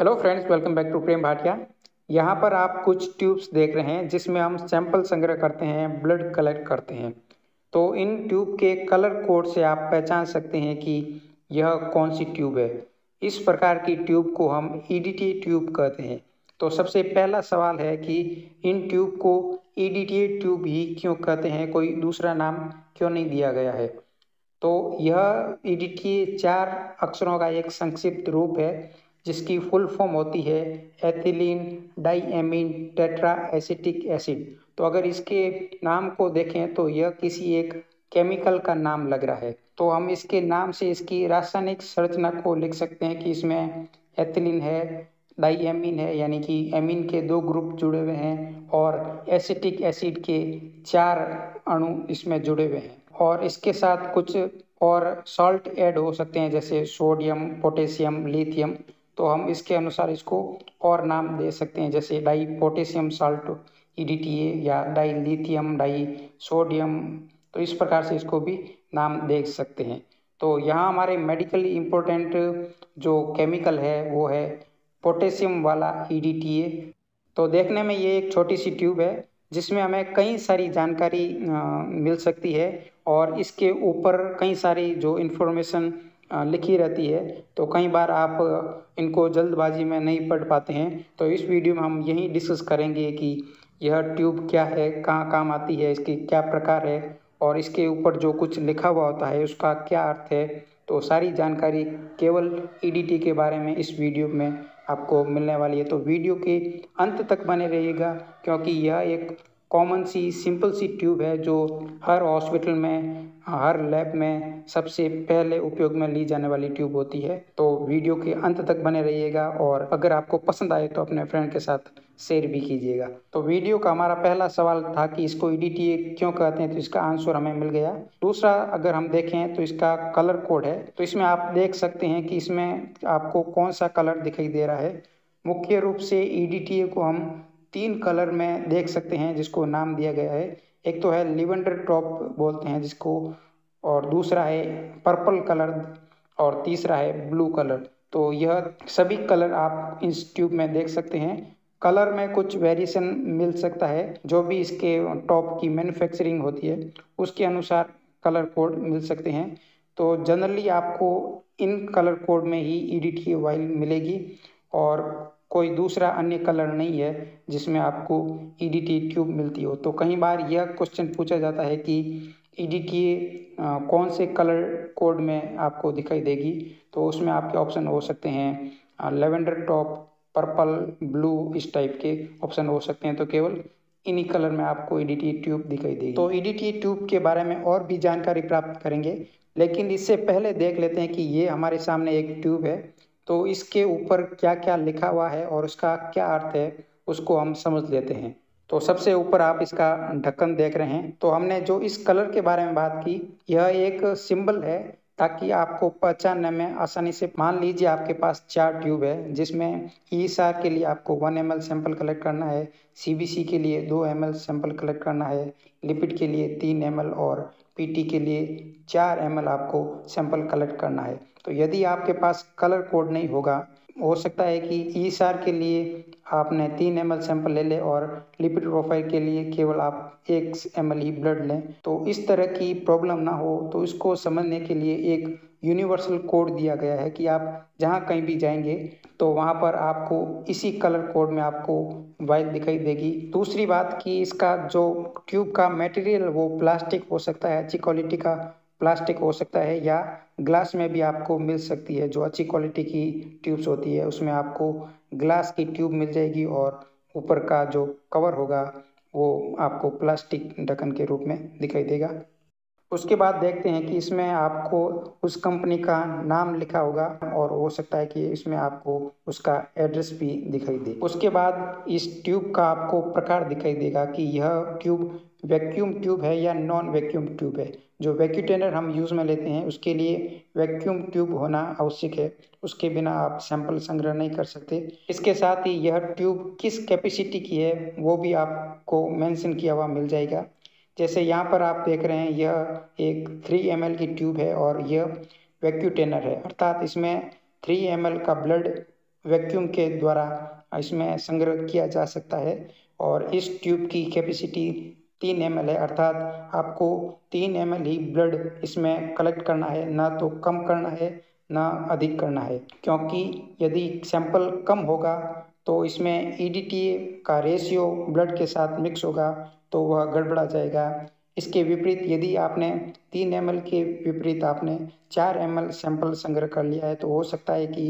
Hello friends welcome back to Prem Bhatia यहाँ पर आप कुछ ट्यूब्स देख रहे हैं, जिसमें हम सैंपल संग्रह करते हैं ब्लड कलेक्ट करते हैं। तो इन ट्यूब के कलर कोड से आप पहचान सकते हैं कि यह कौन सी ट्यूब है। इस प्रकार की ट्यूब को हम ईडीटी ट्यूब कहते हैं। तो सबसे पहला सवाल है कि इन ट्यूब को ईडीटी ट्यूब ही क्यों कहते हैं? कोई दूसरा नाम क्यों नहीं दिया गया है? तो यह ईडीटी चार अक्षरों का एक संक्षिप्त रूप है। जिसकी फुल फॉर्म होती है ethylene diamine tetra acetic acid. तो अगर इसके नाम को देखें तो यह किसी एक केमिकल का नाम लग रहा है। तो हम इसके नाम से इसकी रासायनिक संरचना को लिख सकते हैं कि इसमें एथिलीन है डाईएमीन है, यानी कि एमीन के दो ग्रुप जुड़े हुए हैं और एसिटिक एसिड के चार अणु इसमें जुड़े हुए हैं। और इसके साथ कुछ और सॉल्ट ऐड हो सकते हैं, जैसे सोडियम, पोटेशियम, लिथियम। तो हम इसके अनुसार इसको और नाम दे सकते हैं जैसे डाई पोटेशियम साल्ट ई या डाई लिथियम डाई सोडियम। तो इस प्रकार से इसको भी नाम दे सकते हैं। तो यहाँ हमारे मेडिकली इम्पोर्टेंट जो केमिकल है वो है पोटेशियम वाला ईडीटीए तो देखने में ये एक छोटी सी ट्यूब है जिसमें हमें कई सारी जानकारी आ, मिल सकती है और इसके ऊपर कई सारी जो इन्फॉर्मेशन लिखी रहती है। तो कई बार आप इनको जल्दबाजी में नहीं पढ़ पाते हैं। तो इस वीडियो में हम यही डिस्कस करेंगे कि यह ट्यूब क्या है, कहाँ काम आती है, इसकी क्या प्रकार है और इसके ऊपर जो कुछ लिखा हुआ होता है उसका क्या अर्थ है। तो सारी जानकारी केवल ईडीटी के बारे में इस वीडियो में आपको मिलने वाली है। तो वीडियो के अंत तक बने रहिएगा, क्योंकि यह एक कॉमन सी, सिंपल सी ट्यूब है जो हर हॉस्पिटल में, हर लैब में सबसे पहले उपयोग में ली जाने वाली ट्यूब होती है। तो वीडियो के अंत तक बने रहिएगा और अगर आपको पसंद आए तो अपने फ्रेंड के साथ शेयर भी कीजिएगा। तो वीडियो का हमारा पहला सवाल था कि इसको ईडीटीए क्यों कहते हैं? तो इसका आंसर हमें मिल गया। दूसरा, अगर हम देखें तो इसका कलर कोड है। तो इसमें आप देख सकते हैं कि इसमें आपको कौन सा कलर दिखाई दे रहा है। मुख्य रूप से ईडीटीए को हम तीन कलर में देख सकते हैं, जिसको नाम दिया गया है। एक तो है लिवेंडर टॉप बोलते हैं जिसको, और दूसरा है पर्पल कलर और तीसरा है ब्लू कलर तो यह सभी कलर आप इस ट्यूब में देख सकते हैं। कलर में कुछ वेरिएशन मिल सकता है, जो भी इसके टॉप की मैन्युफैक्चरिंग होती है, उसके अनुसार कलर कोड मिल सकते हैं। तो जनरली आपको इन कलर कोड में ही ई डी वाइल मिलेगी, और कोई दूसरा अन्य कलर नहीं है जिसमें आपको ई ट्यूब मिलती हो। तो कई बार यह क्वेश्चन पूछा जाता है कि ई कौन से कलर कोड में आपको दिखाई देगी? तो उसमें आपके ऑप्शन हो सकते हैं लेवेंडर टॉप पर्पल ब्लू इस टाइप के ऑप्शन हो सकते हैं। तो केवल इन्हीं कलर में आपको ई ट्यूब दिखाई देगी। तो ई ट्यूब के बारे में और भी जानकारी प्राप्त करेंगे, लेकिन इससे पहले देख लेते हैं कि ये हमारे सामने एक ट्यूब है। तो इसके ऊपर क्या क्या लिखा हुआ है और उसका क्या अर्थ है, उसको हम समझ लेते हैं। तो सबसे ऊपर आप इसका ढक्कन देख रहे हैं। तो हमने जो इस कलर के बारे में बात की, यह एक सिंबल है ताकि आपको पहचानने में आसानी से। मान लीजिए आपके पास चार ट्यूब है, जिसमें ई सार के लिए आपको वन एम सैंपल कलेक्ट करना है सीबीसी के लिए दो एम सैंपल कलेक्ट करना है, लिपिड के लिए तीन एम और पीटी के लिए चार एम आपको सैंपल कलेक्ट करना है। तो यदि आपके पास कलर कोड नहीं होगा, हो सकता है कि ई सार के लिए आपने तीन एम सैंपल ले लें और लिपिड प्रोफ़ाइल के लिए केवल आप एक एम ही ब्लड लें। तो इस तरह की प्रॉब्लम ना हो। तो इसको समझने के लिए एक यूनिवर्सल कोड दिया गया है कि आप जहाँ कहीं भी जाएँगे तो वहाँ पर आपको इसी कलर कोड में आपको वाइल दिखाई देगी। दूसरी बात कि इसका जो ट्यूब का मटेरियल वो प्लास्टिक हो सकता है, अच्छी क्वालिटी का प्लास्टिक हो सकता है या ग्लास में भी आपको मिल सकती है, जो अच्छी क्वालिटी की ट्यूब्स होती है, उसमें आपको ग्लास की ट्यूब मिल जाएगी और ऊपर का जो कवर होगा, वो आपको प्लास्टिक ढक्कन के रूप में दिखाई देगा। उसके बाद देखते हैं कि इसमें आपको उस कंपनी का नाम लिखा होगा और हो सकता है कि इसमें आपको उसका एड्रेस भी दिखाई दे। उसके बाद इस ट्यूब का आपको प्रकार दिखाई देगा कि यह ट्यूब वैक्यूम ट्यूब है या नॉन वैक्यूम ट्यूब है? जो वैक्यूटेनर हम यूज़ में लेते हैं, उसके लिए वैक्यूम ट्यूब होना आवश्यक है। उसके बिना आप सैंपल संग्रह नहीं कर सकते। इसके साथ ही यह ट्यूब किस कैपेसिटी की है, वो भी आपको मेंशन किया हुआ मिल जाएगा। जैसे यहाँ पर आप देख रहे हैं, यह एक थ्री एम की ट्यूब है और यह वैक्यूटेनर है। अर्थात इसमें थ्री एम का ब्लड वैक्यूम के द्वारा इसमें संग्रह किया जा सकता है और इस ट्यूब की कैपेसिटी तीन एम है अर्थात आपको तीन एमएल ही ब्लड इसमें कलेक्ट करना है, ना तो कम करना है, ना अधिक करना है। क्योंकि यदि सैंपल कम होगा तो इसमें ई e का रेशियो ब्लड के साथ मिक्स होगा तो वह गड़बड़ा जाएगा। इसके विपरीत यदि आपने तीन एमएल के विपरीत आपने चार एमएल सैंपल संग्रह कर लिया है तो हो सकता है कि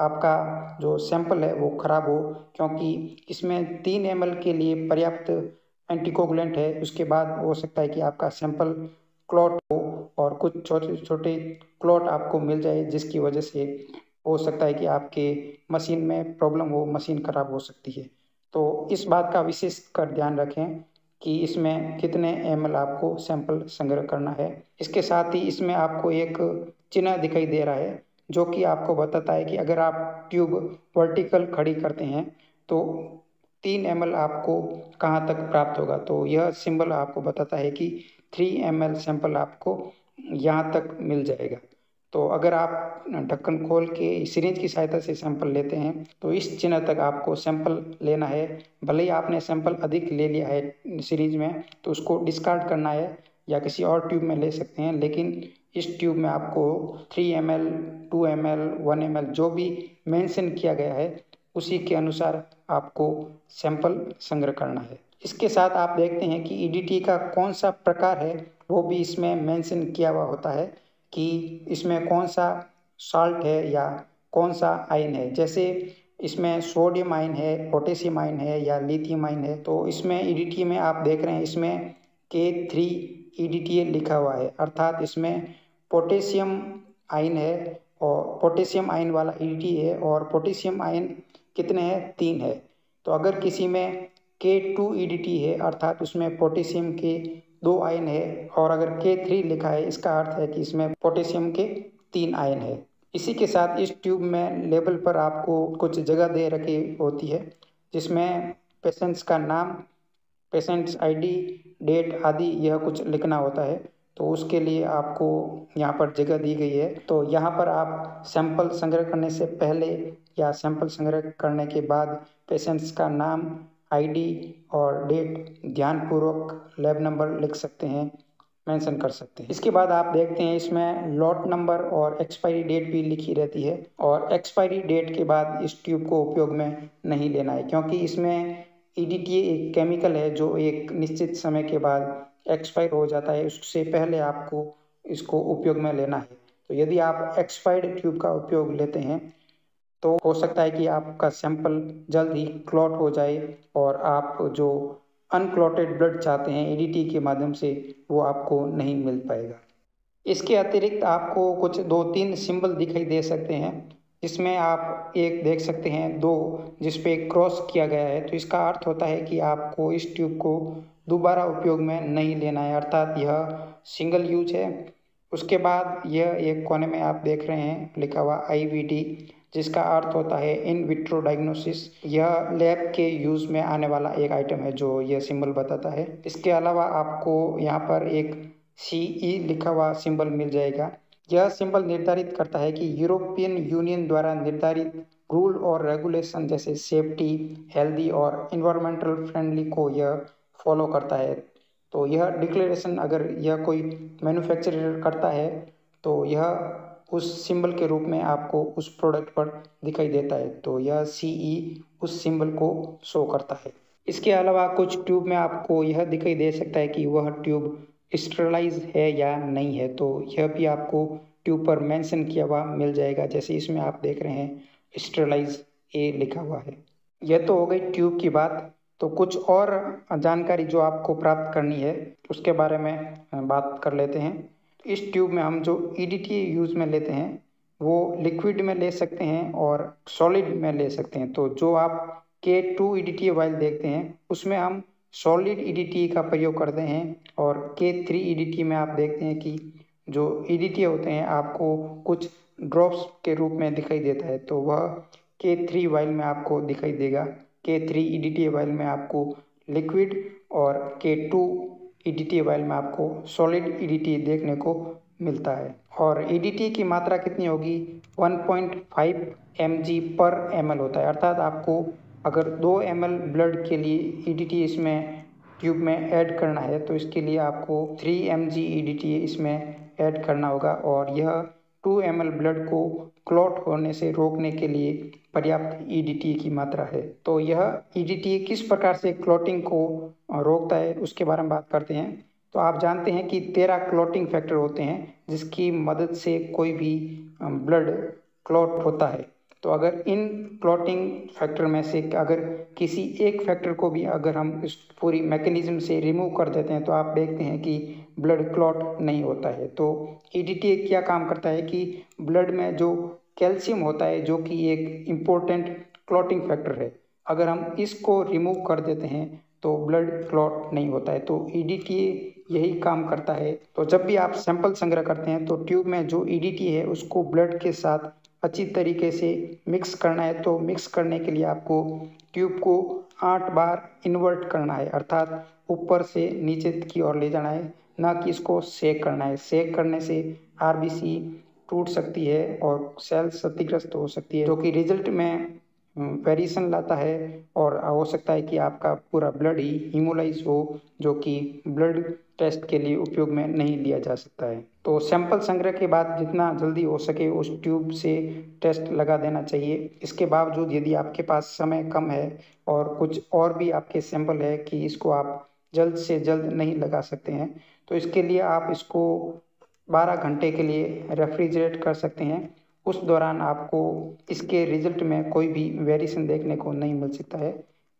आपका जो सैंपल है वो खराब हो, क्योंकि इसमें तीन एम के लिए पर्याप्त एंटीकोगुलेंट है, उसके बाद हो सकता है कि आपका सैंपल क्लॉट हो और कुछ छोटे छोटे क्लॉट आपको मिल जाए, जिसकी वजह से हो सकता है कि आपके मशीन में प्रॉब्लम हो मशीन खराब हो सकती है। तो इस बात का विशेष कर ध्यान रखें कि इसमें कितने एमएल आपको सैंपल संग्रह करना है। इसके साथ ही इसमें आपको एक चिन्ह दिखाई दे रहा है, जो कि आपको बताता है कि अगर आप ट्यूब वर्टिकल खड़ी करते हैं तो तीन एमएल आपको कहाँ तक प्राप्त होगा? तो यह सिंबल आपको बताता है कि थ्री एमएल सैंपल आपको यहाँ तक मिल जाएगा। तो अगर आप ढक्कन खोल के सिरिंज की सहायता से सैंपल लेते हैं तो इस चिन्ह तक आपको सैंपल लेना है। भले ही आपने सैंपल अधिक ले लिया है सिरिंज में तो उसको डिस्कार्ड करना है या किसी और ट्यूब में ले सकते हैं। लेकिन इस ट्यूब में आपको three M L two M L one M L जो भी मेंशन किया गया है उसी के अनुसार आपको सैंपल संग्रह करना है। इसके साथ आप देखते हैं कि ईडीटी का कौन सा प्रकार है, वो भी इसमें मेंशन किया हुआ होता है कि इसमें कौन सा साल्ट है या कौन सा आयन है। जैसे इसमें सोडियम आयन है, पोटेशियम आयन है या लिथियम आयन है तो इसमें ईडीटी में आप देख रहे हैं, इसमें के थ्री ई लिखा हुआ है। अर्थात इसमें पोटेशियम आयन है और पोटेशियम आयन वाला ई है और पोटेशियम आयन कितने हैं? तीन है। तो अगर किसी में के टू ई डी टी है, अर्थात उसमें पोटेशियम के दो आयन है, और अगर के थ्री लिखा है, इसका अर्थ है कि इसमें पोटेशियम के तीन आयन है। इसी के साथ इस ट्यूब में लेबल पर आपको कुछ जगह दे रखी होती है, जिसमें पेशेंट्स का नाम, पेशेंट्स आईडी, डेट आदि यह कुछ लिखना होता है। तो उसके लिए आपको यहाँ पर जगह दी गई है। तो यहाँ पर आप सैंपल संग्रह करने से पहले या सैंपल संग्रह करने के बाद पेशेंट्स का नाम, आईडी और डेट ध्यानपूर्वक लैब नंबर लिख सकते हैं, मेंशन कर सकते हैं। इसके बाद आप देखते हैं इसमें लॉट नंबर और एक्सपायरी डेट भी लिखी रहती है और एक्सपायरी डेट के बाद इस ट्यूब को उपयोग में नहीं लेना है क्योंकि इसमें ई e एक केमिकल है जो एक निश्चित समय के बाद एक्सपायर हो जाता है, उससे पहले आपको इसको उपयोग में लेना है। तो यदि आप एक्सपायर्ड ट्यूब का उपयोग लेते हैं तो हो सकता है कि आपका सैंपल जल्द ही क्लॉट हो जाए और आप जो अनक्लॉटेड ब्लड चाहते हैं ईडीटी के माध्यम से, वो आपको नहीं मिल पाएगा। इसके अतिरिक्त आपको कुछ दो तीन सिंबल दिखाई दे सकते हैं, जिसमें आप एक देख सकते हैं, दो जिस पे क्रॉस किया गया है। तो इसका अर्थ होता है कि आपको इस ट्यूब को दोबारा उपयोग में नहीं लेना है, अर्थात यह सिंगल यूज़ है। उसके बाद यह एक कोने में आप देख रहे हैं, लिखा हुआ आईवीडी जिसका अर्थ होता है इन विट्रो डायग्नोसिस यह लैब के यूज़ में आने वाला एक आइटम है जो यह सिंबल बताता है। इसके अलावा आपको यहाँ पर एक सी ई e लिखा हुआ सिंबल मिल जाएगा। यह सिंबल निर्धारित करता है कि यूरोपियन यूनियन द्वारा निर्धारित रूल और रेगुलेशन जैसे सेफ्टी हेल्दी और इन्वायरमेंटल फ्रेंडली को यह फॉलो करता है। तो यह डिक्लेरेशन अगर यह कोई मैन्युफैक्चरर करता है तो यह उस सिंबल के रूप में आपको उस प्रोडक्ट पर दिखाई देता है। तो यह सी ई e उस सिंबल को शो करता है। इसके अलावा कुछ ट्यूब में आपको यह दिखाई दे सकता है कि वह ट्यूब स्टरलाइज है या नहीं है। तो यह भी आपको ट्यूब पर मेंशन किया हुआ मिल जाएगा, जैसे इसमें आप देख रहे हैं स्टरलाइज ए लिखा हुआ है। यह तो हो गई ट्यूब की बात। तो कुछ और जानकारी जो आपको प्राप्त करनी है, उसके बारे में बात कर लेते हैं। इस ट्यूब में हम जो ई e यूज़ में लेते हैं, वो लिक्विड में ले सकते हैं और सॉलिड में ले सकते हैं। तो जो आप K two E D vial देखते हैं, उसमें हम सॉलिड ई का प्रयोग करते हैं और के थ्री ई में आप देखते हैं कि जो ई होते हैं, आपको कुछ ड्रॉप्स के रूप में दिखाई देता है। तो वह के थ्री वाइल में आपको दिखाई देगा। के थ्री ई वाइल में आपको लिक्विड और K two E D while में आपको सॉलिड ई देखने को मिलता है। और ई की मात्रा कितनी होगी? 1.5 पॉइंट पर एम होता है। अर्थात आपको अगर दो एम ब्लड के लिए ई e इसमें ट्यूब में ऐड करना है तो इसके लिए आपको थ्री एम जी इसमें ऐड करना होगा। और यह टू एम ब्लड को क्लॉट होने से रोकने के लिए पर्याप्त ई e की मात्रा है। तो यह ई e किस प्रकार से क्लॉटिंग को रोकता है, उसके बारे में बात करते हैं। तो आप जानते हैं कि तेरह क्लॉटिंग फैक्टर होते हैं जिसकी मदद से कोई भी ब्लड क्लॉट होता है। तो अगर इन क्लॉटिंग फैक्टर में से अगर किसी एक फैक्टर को भी अगर हम इस पूरी मैकेनिज्म से रिमूव कर देते हैं तो आप देखते हैं कि ब्लड क्लॉट नहीं होता है। तो ई e क्या काम करता है कि ब्लड में जो कैल्शियम होता है, जो कि एक इम्पोर्टेंट क्लॉटिंग फैक्टर है, अगर हम इसको रिमूव कर देते हैं तो ब्लड क्लॉट नहीं होता है। तो ई e यही काम करता है। तो जब भी आप सैंपल संग्रह करते हैं तो ट्यूब में जो ई e है, उसको ब्लड के साथ अच्छी तरीके से मिक्स करना है तो मिक्स करने के लिए आपको ट्यूब को आठ बार इन्वर्ट करना है, अर्थात ऊपर से नीचे की ओर ले जाना है, ना कि इसको सेक करना है। सेक करने से आरबीसी टूट सकती है और सेल क्षतिग्रस्त हो सकती है, जो कि रिज़ल्ट में वेरिएशन लाता है और हो सकता है कि आपका पूरा ब्लड ही हीमोलाइज हो, जो कि ब्लड टेस्ट के लिए उपयोग में नहीं लिया जा सकता है। तो सैंपल संग्रह के बाद जितना जल्दी हो सके उस ट्यूब से टेस्ट लगा देना चाहिए। इसके बावजूद यदि आपके पास समय कम है और कुछ और भी आपके सैंपल है कि इसको आप जल्द से जल्द नहीं लगा सकते हैं तो इसके लिए आप इसको 12 घंटे के लिए रेफ्रिजरेट कर सकते हैं। उस दौरान आपको इसके रिज़ल्ट में कोई भी वेरिएशन देखने को नहीं मिल सकता है।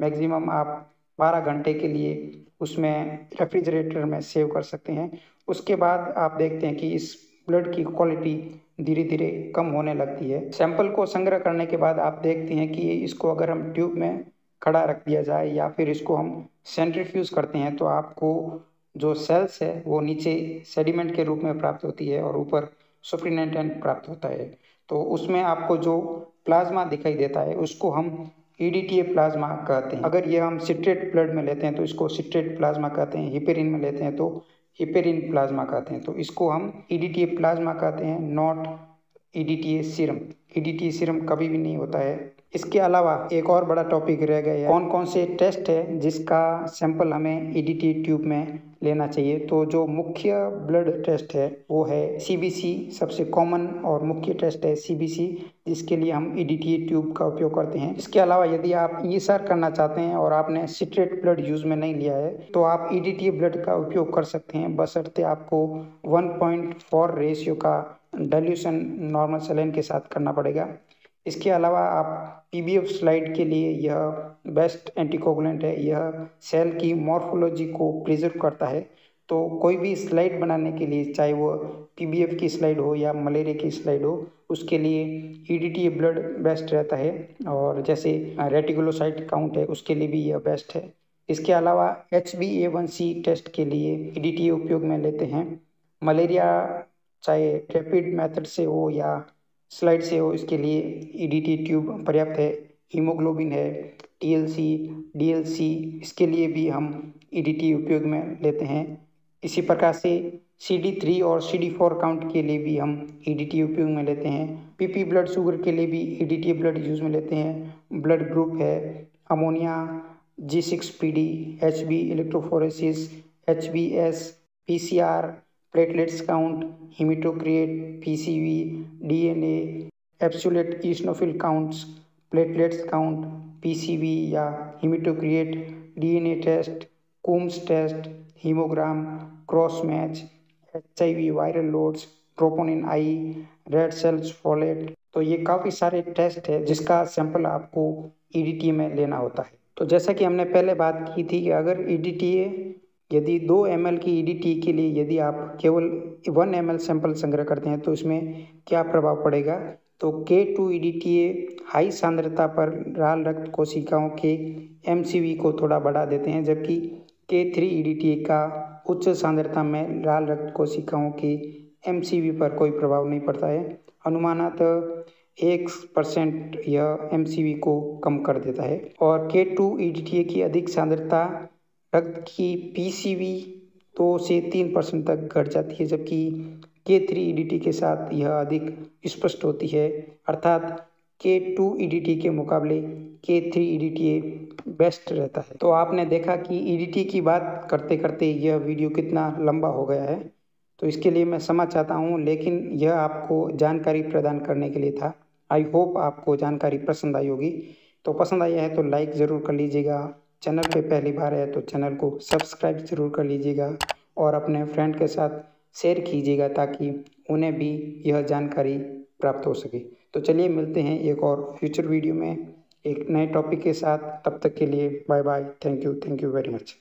मैक्सिमम आप 12 घंटे के लिए उसमें रेफ्रिजरेटर में सेव कर सकते हैं। उसके बाद आप देखते हैं कि इस ब्लड की क्वालिटी धीरे धीरे कम होने लगती है। सैंपल को संग्रह करने के बाद आप देखते हैं कि इसको अगर हम ट्यूब में खड़ा रख दिया जाए या फिर इसको हम सेंट्रीफ्यूज करते हैं तो आपको जो सेल्स है वो नीचे सेडिमेंट के रूप में प्राप्त होती है और ऊपर सुप्रीनेटेंट प्राप्त होता है। तो उसमें आपको जो प्लाज्मा दिखाई देता है, उसको हम ई डी प्लाज्मा कहते हैं। अगर ये हम सिट्रेट ब्लड में लेते हैं तो इसको सिट्रेट प्लाज्मा कहते हैं। हिपेरिन में लेते हैं तो हिपेरिन प्लाज्मा कहते हैं। तो इसको हम ई डी प्लाज्मा कहते हैं, not E D serum. E D serum कभी भी नहीं होता है। इसके अलावा एक और बड़ा टॉपिक रह गया है। कौन कौन से टेस्ट है जिसका सैंपल हमें ईडीटी ट्यूब में लेना चाहिए? तो जो मुख्य ब्लड टेस्ट है, वो है सीबीसी सबसे कॉमन और मुख्य टेस्ट है सीबीसी जिसके लिए हम ईडीटी ट्यूब का उपयोग करते हैं। इसके अलावा यदि आप ईएसआर करना चाहते हैं और आपने सिट्रेट ब्लड यूज़ में नहीं लिया है तो आप ईडीटी ब्लड का उपयोग कर सकते हैं। बसरते आपको 1.4 रेशियो का डाइल्यूशन नॉर्मल सेलेन के साथ करना पड़ेगा। इसके अलावा आप पीबीएफ स्लाइड के लिए यह बेस्ट एंटीकोगुलेंट है, यह सेल की मॉर्फोलॉजी को प्रिजर्व करता है। तो कोई भी स्लाइड बनाने के लिए, चाहे वो पी की स्लाइड हो या मलेरिया की स्लाइड हो, उसके लिए ई ब्लड बेस्ट रहता है। और जैसे रेटिकुलोसाइट काउंट है, उसके लिए भी यह बेस्ट है। इसके अलावा H B A one C test के लिए ई उपयोग में लेते हैं। मलेरिया चाहे रेपिड मेथड से हो या स्लाइड से हो, इसके लिए ईडीटी ट्यूब पर्याप्त है हीमोग्लोबिन है टीएलसी डीएलसी इसके लिए भी हम ईडीटी उपयोग में लेते हैं। इसी प्रकार से सी डी थ्री और सी डी फोर काउंट के लिए भी हम ई डी टी उपयोग में लेते हैं। पीपी ब्लड शुगर के लिए भी E D T blood use में लेते हैं। ब्लड ग्रुप है ammonia G six P D H B electrophoresis H B S P C R platelets count hematocrit pcv dna absolute eosinophil counts platelets count PCV या haematocrit DNA test Coombs test haemogram cross match H viral loads troponin I red cells folate तो ये काफ़ी सारे test है जिसका sample आपको EDT में लेना होता है। तो जैसा कि हमने पहले बात की थी कि अगर ईडीटी यदि दो एम की ई के लिए यदि आप केवल वन एम एल सैंपल संग्रह करते हैं तो इसमें क्या प्रभाव पड़ेगा? तो K two E D T A high सांद्रता पर लाल रक्त कोशिकाओं के MCV को थोड़ा बढ़ा देते हैं, जबकि K three E D T A का उच्च सांद्रता में लाल रक्त कोशिकाओं के MCV पर कोई प्रभाव नहीं पड़ता है। अनुमानत एक परसेंट यह एम को कम कर देता है। और K two E D T A की अधिक सांद्रता रक्त की पीसीवी दो से तीन परसेंट तक घट जाती है, जबकि के थ्री ईडीटी के साथ यह अधिक स्पष्ट होती है। अर्थात के टू ई के मुकाबले के थ्री ई बेस्ट रहता है। तो आपने देखा कि ईडीटी की बात करते करते यह वीडियो कितना लंबा हो गया है। तो इसके लिए मैं समझ चाहता हूँ, लेकिन यह आपको जानकारी प्रदान करने के लिए था। आई होप आपको जानकारी पसंद आई होगी। तो पसंद आई है तो लाइक ज़रूर कर लीजिएगा। चैनल पे पहली बार है तो चैनल को सब्सक्राइब ज़रूर कर लीजिएगा और अपने फ्रेंड के साथ शेयर कीजिएगा ताकि उन्हें भी यह जानकारी प्राप्त हो सके। तो चलिए मिलते हैं एक और फ्यूचर वीडियो में एक नए टॉपिक के साथ। तब तक के लिए bye bye thank you thank you very much